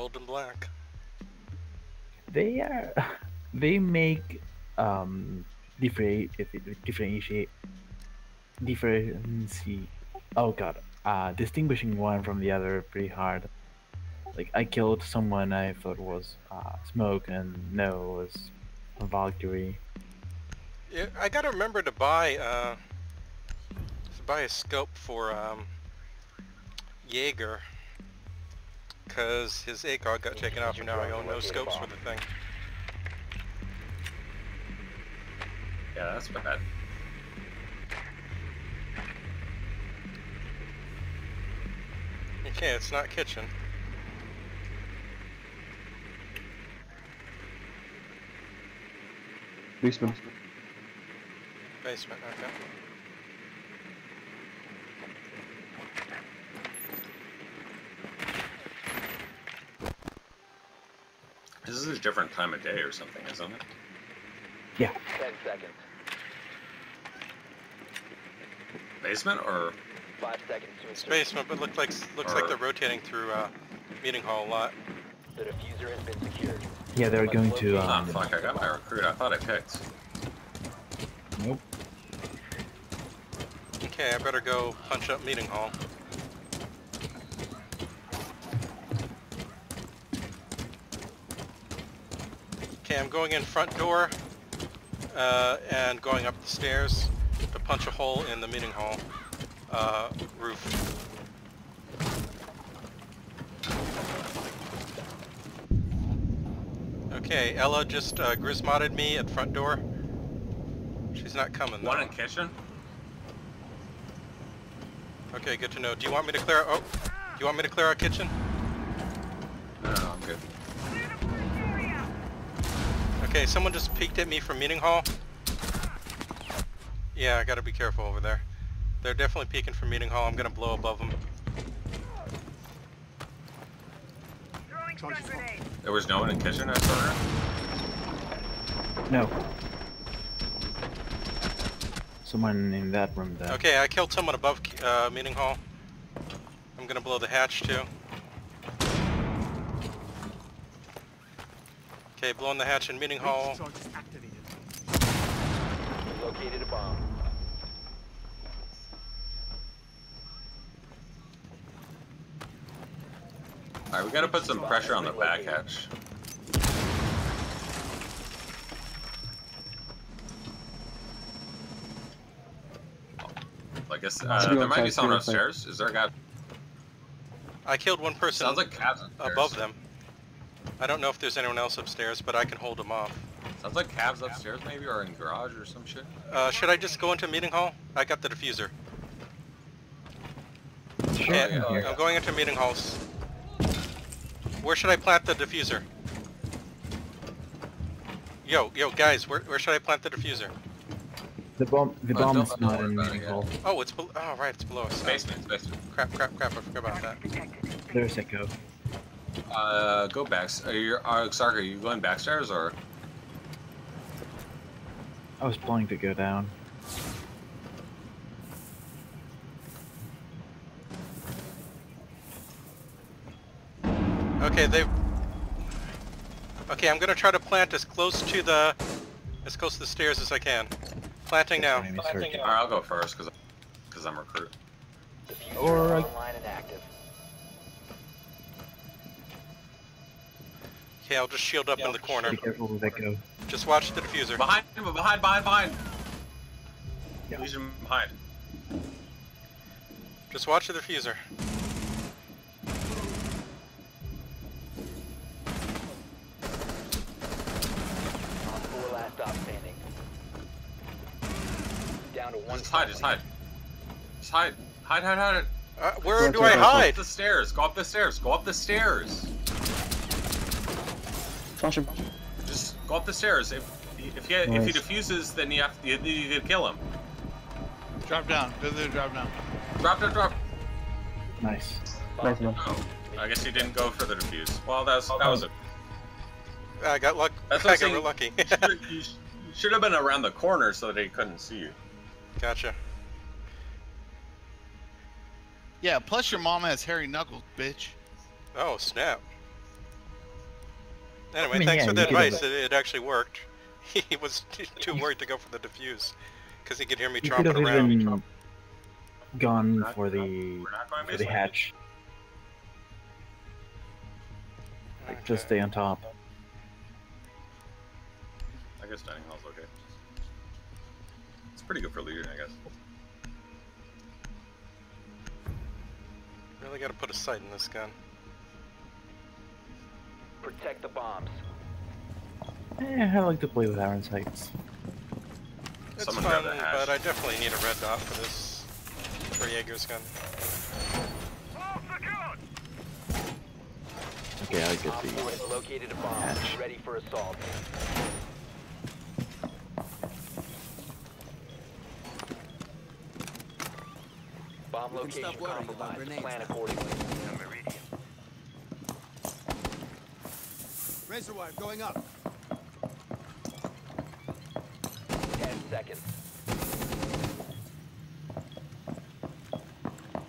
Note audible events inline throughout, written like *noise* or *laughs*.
Golden black. They are. *laughs* They make um different differentiate differentiate. Oh god, uh, distinguishing one from the other pretty hard. Like I killed someone I thought was uh, smoke, and no, it was a Valkyrie. Yeah, I gotta remember to buy uh, to buy a scope for um, Jaeger, cause his ACOG got taken off, and now I own no scopes for the thing. Yeah, that's bad. Okay, it's not kitchen. Basement. Basement, okay. This is a different time of day or something, isn't it? Yeah. Ten seconds. Basement or Five seconds It's basement, but looks like looks like they're rotating through uh, meeting hall a lot. The diffuser has been secured. Yeah, they're going to. Ah, Um, fuck, I got my recruit. I thought I picked. nope. Okay, I better go punch up meeting hall. I'm going in front door uh, and going up the stairs to punch a hole in the meeting hall uh, roof. Okay, Ella just uh, grismodded me at front door. She's not coming though. One in kitchen? Okay, good to know. Do you want me to clear? Oh, do you want me to clear our kitchen? No, no, I'm good. Okay, someone just peeked at me from meeting hall. Yeah, I gotta be careful over there. They're definitely peeking from meeting hall. I'm gonna blow above them. There was no one in kitchen at corner? No. Someone in that room there. Okay, I killed someone above uh, meeting hall. I'm gonna blow the hatch too. Okay, blowing the hatch in meeting hall. Located a bomb. Alright, we gotta put some pressure on the back hatch. I guess uh, there might be five, someone upstairs. Is there a guy? I killed one person Sounds like Cavs above them. I don't know if there's anyone else upstairs, but I can hold them off. Sounds like Cavs upstairs maybe, or in garage or some shit. Uh, should I just go into meeting hall? I got the diffuser. Sure, Okay, in here. I'm going into meeting halls. Where should I plant the diffuser? Yo, yo, guys, where, where should I plant the diffuser? The bomb. The Oh, bomb don't- don't in meeting hall. Oh, it's below. Oh, right, it's below us. Oh, Basement, basement. crap, crap, crap! I forgot about that. There's Echo. Uh, go back. Are you, uh, Sark, are you going backstairs or? I was planning to go down. Okay, they. Okay, I'm gonna try to plant as close to the, as close to the stairs as I can. Planting now. Planting now. Alright, I'll go first because because I'm recruit. Diffuser Or online and active. Okay, I'll just shield up in the corner. Be careful with Echo. Just watch the diffuser. Behind him, behind, behind, behind. Yeah. Lesion behind. Just watch the diffuser. On four last stop standing. Down to one. Just hide, just hide. Just hide. Hide, hide, hide. Uh, where do I right there. Go up the stairs. Go up the stairs. Go up the stairs. Flash him. Just go up the stairs. If if he if he defuses, then you have you, you can kill him. Drop down. Go there, drop down. Drop, drop, drop. Nice. Nice man. Oh, I guess you didn't go for the defuse. Well, that's that was a. I got luck. That's *laughs* I what I'm got real lucky. You should, *laughs* you you should have been around the corner so they couldn't see you. gotcha. Yeah, plus your mom has hairy knuckles, bitch. Oh snap! Anyway, I mean, thanks yeah, for the you could have- advice. It, it actually worked. *laughs* He was too worried to go for the diffuse because he could hear me You could tromping around. even gone Not- for the We're for the basement. hatch. Like just stay on top. I guess dining hall's okay. It's pretty good for looting, I guess. Really got to put a sight in this gun. Protect the bombs. Eh, I like to play with iron sights. It's Someone fun, grab the hash. but I definitely need a red dot for this for Jaeger's gun. Okay, I get the. located a bomb. Hatch. Ready for assault. Bomb We can stop location compromised. Plan accordingly. Razor wire going up. 10 seconds.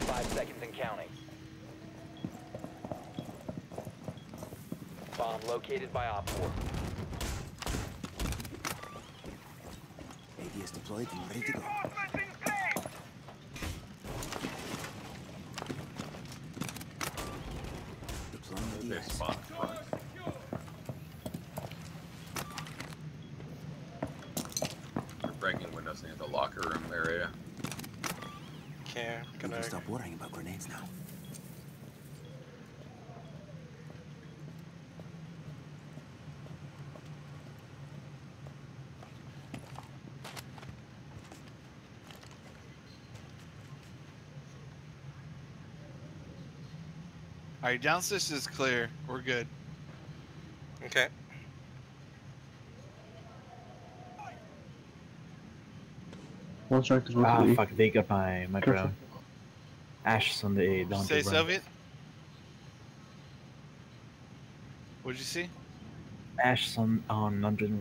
5 seconds and counting. Bomb located by Op 4. ADS deployed and ready to go. Deploying Big ADS. spot front. We're breaking windows near the locker room area. Okay, We gonna can stop worrying about grenades now. All right, downstairs is clear. We're good. okay. One strike to go Ah, E. fuck! They got my my Careful. Drone. Ash on the A. Don't Say run. Soviet. What'd you see? Ash on on laundry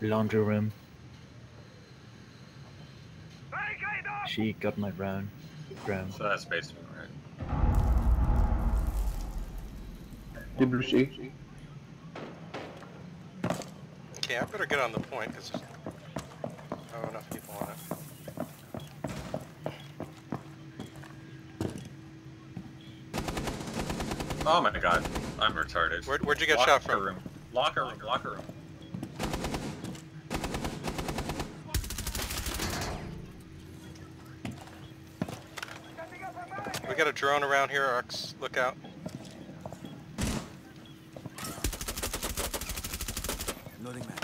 laundry room. She got my drone. Drone. So that's basement, right? They breach E. Okay, I better get on the point because there's not enough people on it. Oh my god, I'm retarded. Where, where'd you get locker shot from? Room. Locker room. Locker room. We got a drone around here, Arx. Look out. Loading mag.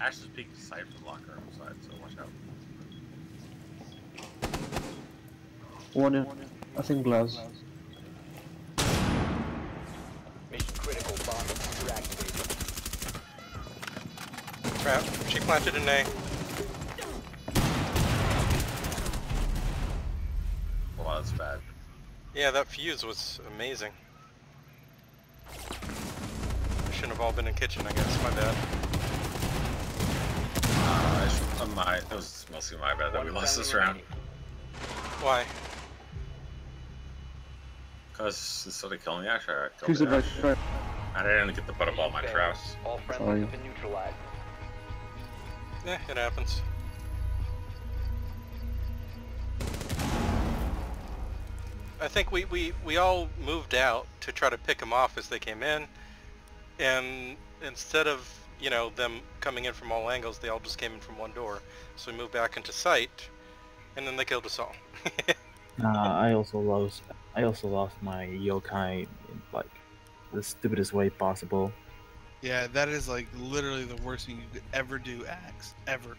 Ash's peak is sight from locker room side, so watch out. One in. I think glass. Mission critical. Bomb is activated. Crap. She planted an A. Well, that's bad. Yeah, that fuse was amazing. We shouldn't have all been in kitchen, I guess. My bad. Uh, I should, uh, my, it was mostly my bad that we lost this round. Why? Because instead of killing the Ash, I killed Who's the the Ash. back? I didn't get the butt of all my Mission traps. All friendly Sorry. have been neutralized. Yeah, it happens. I think we, we, we all moved out to try to pick them off as they came in, and instead of, you know, them coming in from all angles, they all just came in from one door. So we moved back into sight, and then they killed us all. *laughs* Nah, I also lost. I also lost my yokai in like the stupidest way possible. Yeah, that is like literally the worst thing you could ever do, Axe. Ever.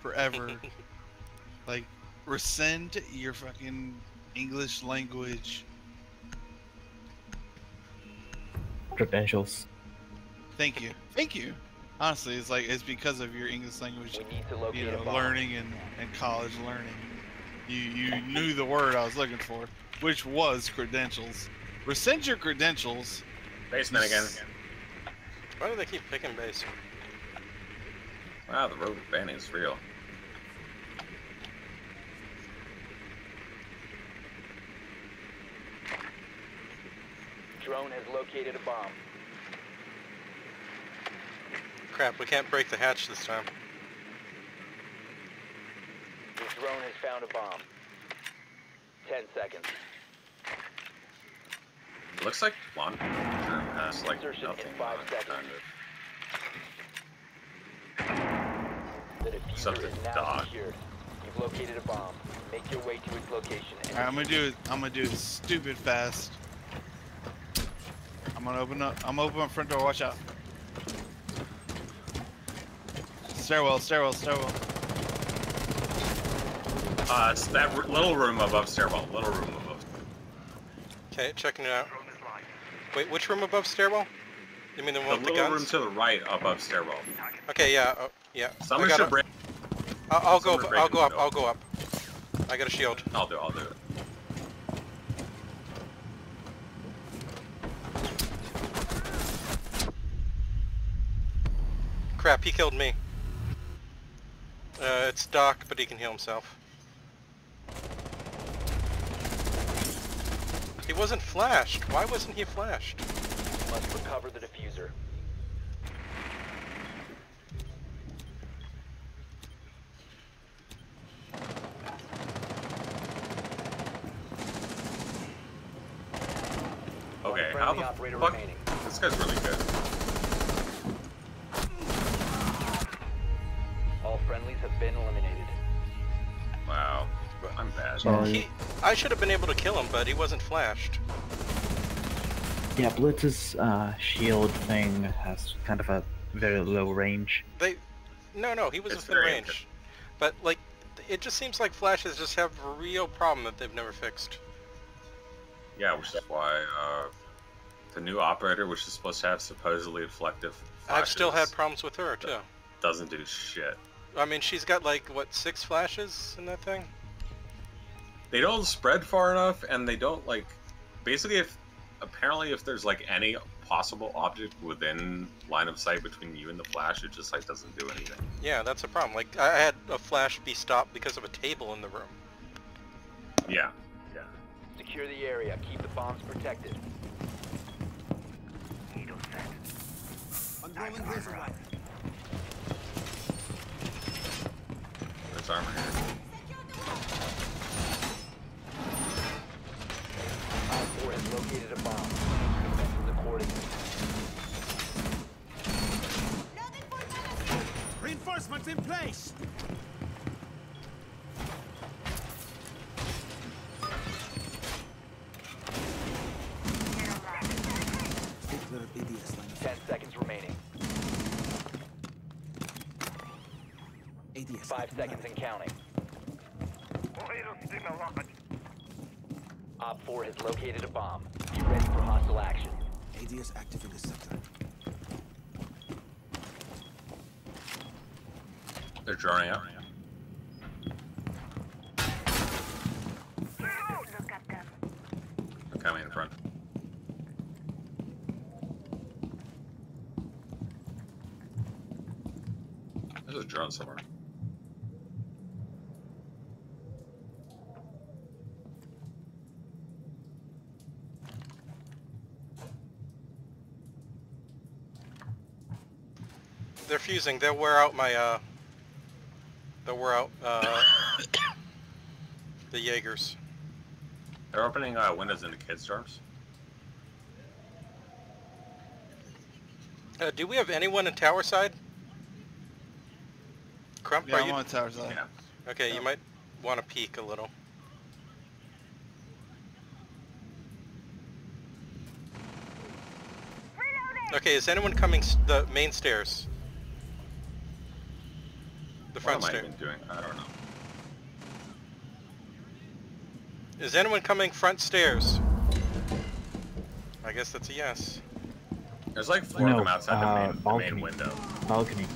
Forever. *laughs* like, rescind your fucking English language. Credentials. Thank you. Thank you. Honestly, it's like, it's because of your English language, We need to locate you know, learning and, and college learning. You, you knew the word I was looking for, which was credentials. Rescind your credentials. Basement again. Why do they keep picking base? Wow, the road banning is real. Drone drone has located a bomb. Crap, we can't break the hatch this time. Your drone has found a bomb. Ten seconds. Looks like launcher has like Insertion in nothing five seconds. kind of. The diffuser Something is now dog. secured. You've located a bomb. Make your way to its location and Alright, I'm gonna do it. I'm gonna do it stupid fast. I'm gonna open up. I'm open up front door. Watch out. Stairwell, stairwell, stairwell. Uh, it's that r- little room above stairwell. Little room above. Okay, checking it out. Wait, which room above stairwell? You mean the The with the little room to the right above stairwell. Okay, yeah, oh, yeah. Someone should break. I'll, I'll go. break I'll go up. I'll go up. I got a shield. I'll do. I'll do it. Crap, he killed me. Uh, it's Doc, but he can heal himself. He wasn't flashed. Why wasn't he flashed? you must recover the diffuser. Okay, how the operator fuck? remaining. This guy's really good. All friendlies have been eliminated. Wow. I'm bad. Sorry. He, I should have been able to kill him, but he wasn't flashed. Yeah, Blitz's uh, shield thing has kind of a very low range. They, no, no, he was It's within very range. But like, it just seems like flashes just have a real problem that they've never fixed. Yeah, which is why uh, the new operator, which is supposed to have supposedly reflective I've still had problems with her too. doesn't do shit. I mean, she's got like what six flashes in that thing? They don't spread far enough, and they don't like. Basically, if apparently if there's like any possible object within line of sight between you and the flash, it just like doesn't do anything. Yeah, that's a problem. Like I had a flash be stopped because of a table in the room. Yeah, yeah. Secure the area. Keep the bombs protected. Unrolling razor wire. There's armor here. Op 4 has located a bomb. Defenses accordingly. Reinforcements in place. Stay clear of ADS line of Ten seconds remaining. ADS. Five seconds line. and counting. Op 4 has located a bomb. Be ready for hostile action. ADS active in this sector. They're drawing out. They're coming in front. There's a drone somewhere. They're fusing. They'll wear out my uh. They'll wear out uh. *coughs* the Jaegers. They're opening uh, windows into kids dorms. Uh, do we have anyone in tower side? Crump, Yeah, are I'm you? on tower side. Yeah. Okay, you might want to peek a little. Okay, is anyone coming s- the main stairs? The What front am I stair. even doing? I don't know. Is anyone coming front stairs? I guess that's a yes. There's like four No, of them outside uh, the, main, the main window. Balcony.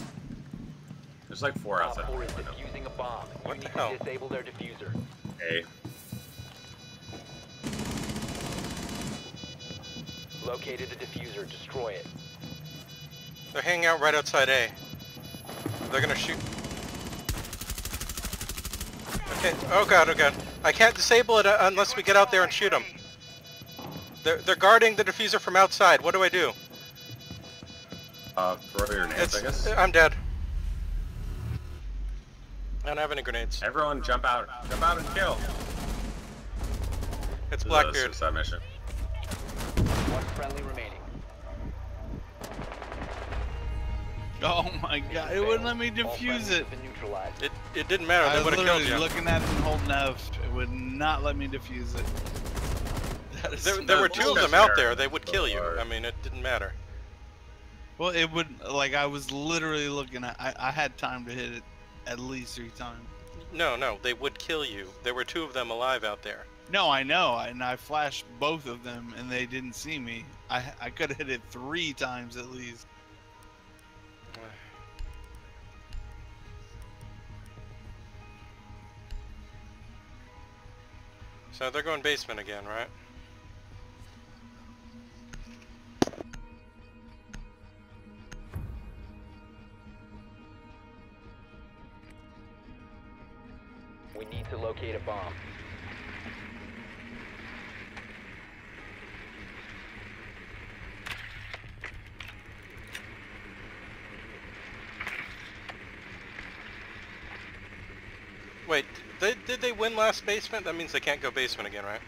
There's like four Op outside the 4 main window. defusing a bomb. What you the need hell? to disable their diffuser. A. Located the diffuser. Destroy it. They're hanging out right outside A. They're gonna shoot. Okay. Oh god. Oh god. I can't disable it uh, unless we get out there and shoot them. They're they're guarding the diffuser from outside. What do I do? Uh, throw your nades, I guess. I'm dead. I don't have any grenades. Everyone jump out. Jump out and kill. It's This is a Blackbeard. suicide mission. One friendly remaining. Oh my god, it wouldn't let me All defuse it. neutralized. It it didn't matter. I They was would have killed literally you. looking at it and holding F. It would not let me defuse it. That is There, there were two of them out there. They would So kill you. hard. I mean, it didn't matter. Well, it would like I was literally looking at. I, I had time to hit it at least three times. No, no, they would kill you. There were two of them alive out there. No, I know, and I flashed both of them, and they didn't see me. I I could have hit it three times at least. So they're going basement again, right? Did they win last basement? That means they can't go basement again, right?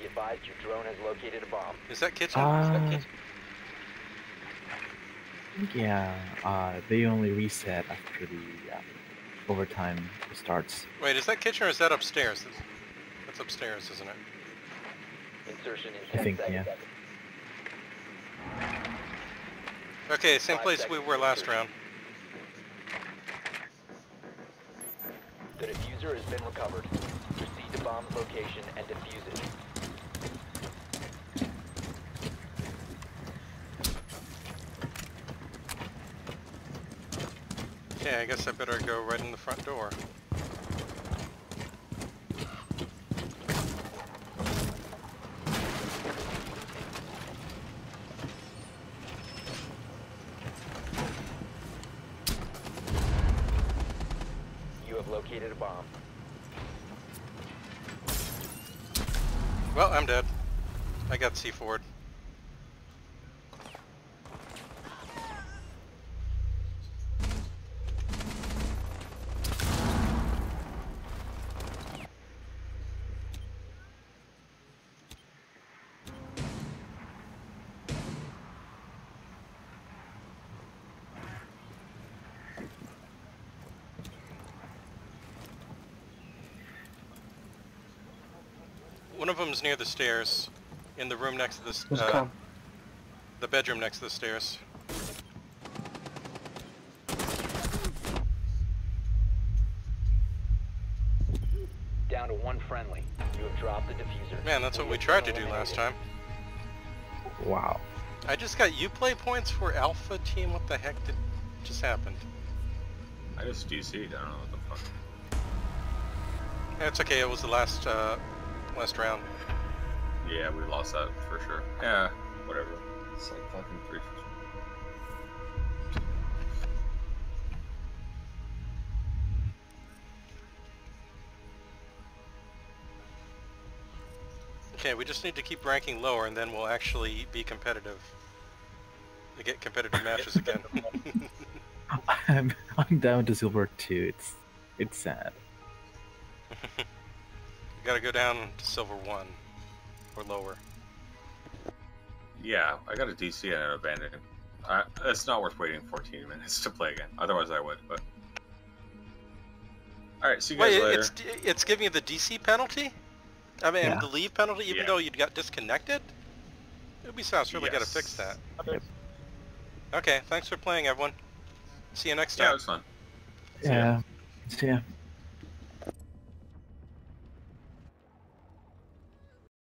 Be advised your drone has located a bomb. Is that kitchen? Is that Uh, kitchen? Yeah, uh, they only reset after the uh, overtime starts. Wait, is that kitchen or is that upstairs? That's upstairs, isn't it? Insertion in I think, seconds. yeah. Okay, same Five place we were last insertion. round. The diffuser has been recovered. Proceed to bomb's location and defuse it. Okay, I guess I better go right in the front door. You have located a bomb. Well, I'm dead. I got C4'd. One of them's near the stairs, in the room next to the uh, the bedroom next to the stairs. Down to one friendly. You have dropped the diffuser. Man, that's what we tried to do last time. Wow. I just got you play points for Alpha Team. What the heck did just happened? I just DC'd. I don't know what the fuck. It's okay. It was the last uh, last round. Yeah, we lost that for sure. Yeah, whatever. It's like fucking three. Okay, we just need to keep ranking lower, and then we'll actually be competitive. To get competitive matches *laughs* again. I'm, I'm down to silver too. It's it's sad. *laughs* we gotta go down to silver one or lower. Yeah, I got a DC and an abandoned. I, it's not worth waiting 14 minutes *laughs* to play again. Otherwise, I would. But all right, see you guys Wait, later. it's it's giving you the DC penalty? I mean, Yeah. the leave penalty, even Yeah. though you got disconnected. Ubisoft's sounds really got to fix that. Yes. Okay, thanks for playing, everyone. See you next time. Yeah, it was fun. Yeah, see ya. Yeah. So yeah.